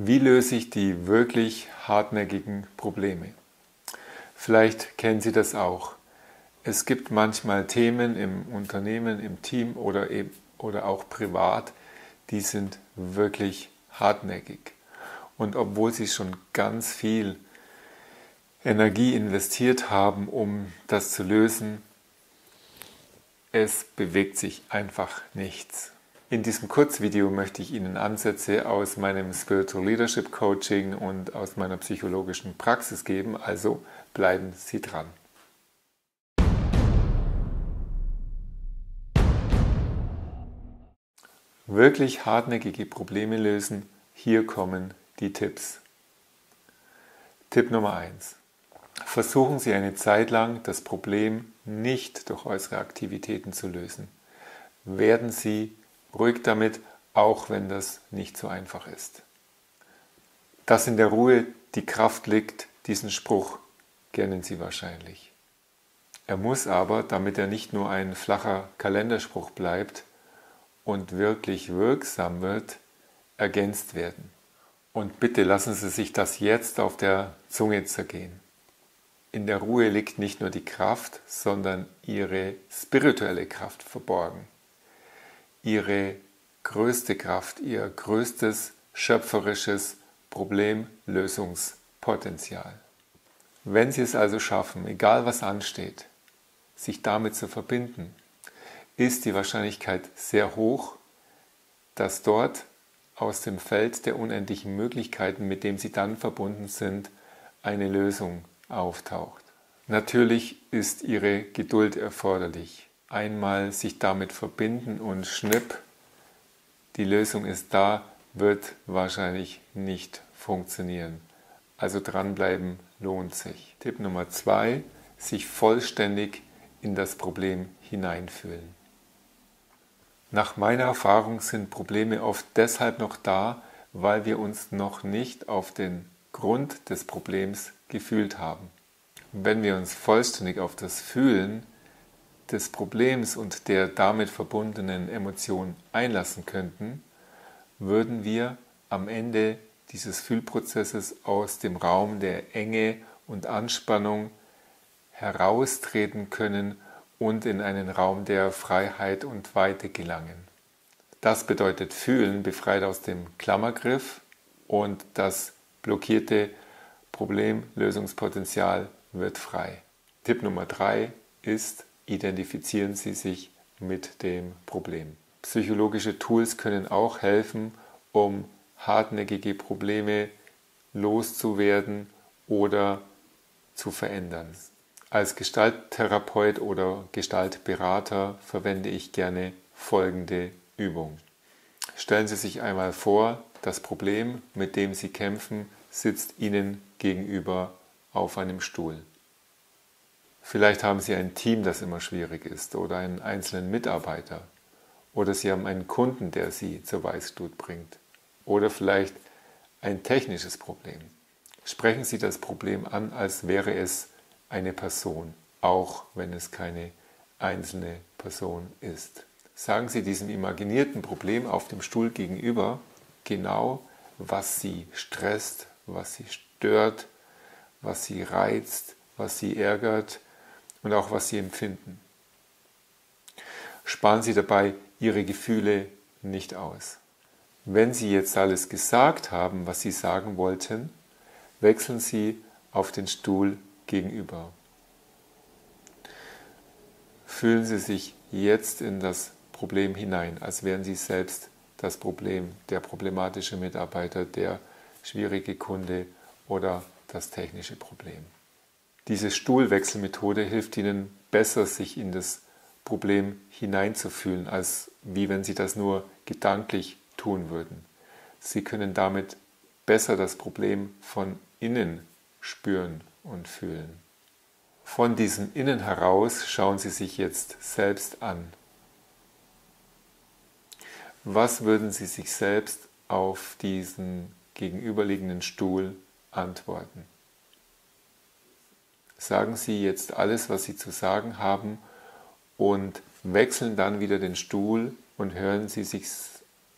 Wie löse ich die wirklich hartnäckigen Probleme? Vielleicht kennen Sie das auch. Es gibt manchmal Themen im Unternehmen, im Team oder, eben, oder auch privat, die sind wirklich hartnäckig. Und obwohl Sie schon ganz viel Energie investiert haben, um das zu lösen, es bewegt sich einfach nichts. In diesem Kurzvideo möchte ich Ihnen Ansätze aus meinem Spiritual Leadership Coaching und aus meiner psychologischen Praxis geben, also bleiben Sie dran. Wirklich hartnäckige Probleme lösen, hier kommen die Tipps. Tipp Nummer 1. Versuchen Sie eine Zeit lang das Problem nicht durch äußere Aktivitäten zu lösen. Werden Sie ruhig damit, auch wenn das nicht so einfach ist. Dass in der Ruhe die Kraft liegt, diesen Spruch kennen Sie wahrscheinlich. Er muss aber, damit er nicht nur ein flacher Kalenderspruch bleibt und wirklich wirksam wird, ergänzt werden. Und bitte lassen Sie sich das jetzt auf der Zunge zergehen. In der Ruhe liegt nicht nur die Kraft, sondern Ihre spirituelle Kraft verborgen ihre größte Kraft, ihr größtes schöpferisches Problemlösungspotenzial. Wenn Sie es also schaffen, egal was ansteht, sich damit zu verbinden, ist die Wahrscheinlichkeit sehr hoch, dass dort aus dem Feld der unendlichen Möglichkeiten, mit dem Sie dann verbunden sind, eine Lösung auftaucht. Natürlich ist Ihre Geduld erforderlich einmal sich damit verbinden und schnipp, die Lösung ist da, wird wahrscheinlich nicht funktionieren. Also dranbleiben lohnt sich. Tipp Nummer zwei, sich vollständig in das Problem hineinfühlen. Nach meiner Erfahrung sind Probleme oft deshalb noch da, weil wir uns noch nicht auf den Grund des Problems gefühlt haben. Wenn wir uns vollständig auf das Fühlen des Problems und der damit verbundenen Emotion einlassen könnten, würden wir am Ende dieses Fühlprozesses aus dem Raum der Enge und Anspannung heraustreten können und in einen Raum der Freiheit und Weite gelangen. Das bedeutet Fühlen befreit aus dem Klammergriff und das blockierte Problemlösungspotenzial wird frei. Tipp Nummer drei ist identifizieren Sie sich mit dem Problem. Psychologische Tools können auch helfen, um hartnäckige Probleme loszuwerden oder zu verändern. Als Gestalttherapeut oder Gestaltberater verwende ich gerne folgende Übung. Stellen Sie sich einmal vor, das Problem, mit dem Sie kämpfen, sitzt Ihnen gegenüber auf einem Stuhl. Vielleicht haben Sie ein Team, das immer schwierig ist, oder einen einzelnen Mitarbeiter. Oder Sie haben einen Kunden, der Sie zur Weißglut bringt. Oder vielleicht ein technisches Problem. Sprechen Sie das Problem an, als wäre es eine Person, auch wenn es keine einzelne Person ist. Sagen Sie diesem imaginierten Problem auf dem Stuhl gegenüber genau, was Sie stresst, was Sie stört, was Sie reizt, was Sie ärgert, und auch was sie empfinden. Sparen Sie dabei Ihre Gefühle nicht aus. Wenn Sie jetzt alles gesagt haben, was Sie sagen wollten, wechseln Sie auf den Stuhl gegenüber. Fühlen Sie sich jetzt in das Problem hinein, als wären Sie selbst das Problem, der problematische Mitarbeiter, der schwierige Kunde oder das technische Problem. Diese Stuhlwechselmethode hilft Ihnen besser, sich in das Problem hineinzufühlen, als wie wenn Sie das nur gedanklich tun würden. Sie können damit besser das Problem von innen spüren und fühlen. Von diesem Innen heraus schauen Sie sich jetzt selbst an. Was würden Sie sich selbst auf diesen gegenüberliegenden Stuhl antworten? Sagen Sie jetzt alles, was Sie zu sagen haben und wechseln dann wieder den Stuhl und hören Sie sich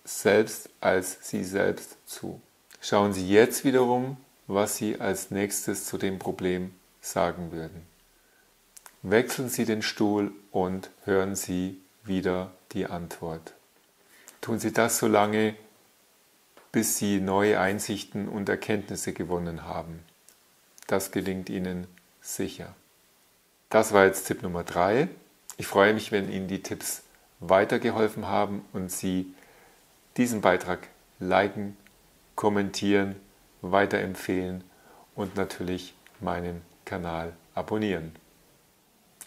selbst als Sie selbst zu. Schauen Sie jetzt wiederum, was Sie als nächstes zu dem Problem sagen würden. Wechseln Sie den Stuhl und hören Sie wieder die Antwort. Tun Sie das so lange, bis Sie neue Einsichten und Erkenntnisse gewonnen haben. Das gelingt Ihnen sicher. Das war jetzt Tipp Nummer 3. Ich freue mich, wenn Ihnen die Tipps weitergeholfen haben und Sie diesen Beitrag liken, kommentieren, weiterempfehlen und natürlich meinen Kanal abonnieren.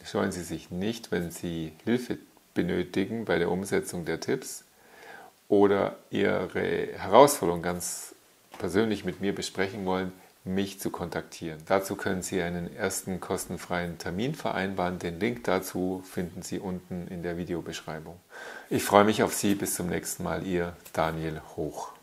Scheuen Sie sich nicht, wenn Sie Hilfe benötigen bei der Umsetzung der Tipps oder Ihre Herausforderung ganz persönlich mit mir besprechen wollen, mich zu kontaktieren. Dazu können Sie einen ersten kostenfreien Termin vereinbaren. Den Link dazu finden Sie unten in der Videobeschreibung. Ich freue mich auf Sie. Bis zum nächsten Mal. Ihr Daniel Hoch.